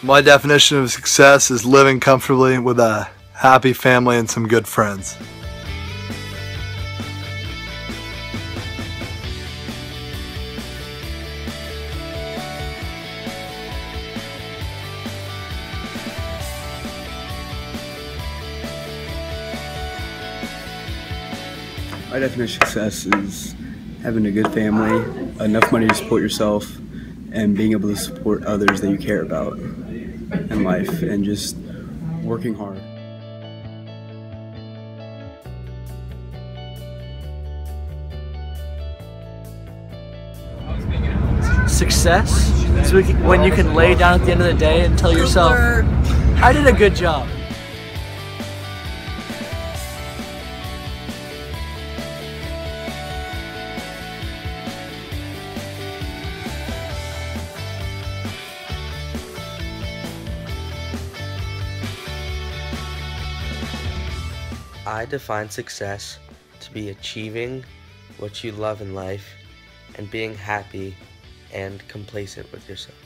My definition of success is living comfortably with a happy family and some good friends. My definition of success is having a good family, enough money to support yourself, and being able to support others that you care about in life, and just working hard. Success is when you can lay down at the end of the day and tell yourself, I did a good job. I define success to be achieving what you love in life and being happy and complacent with yourself.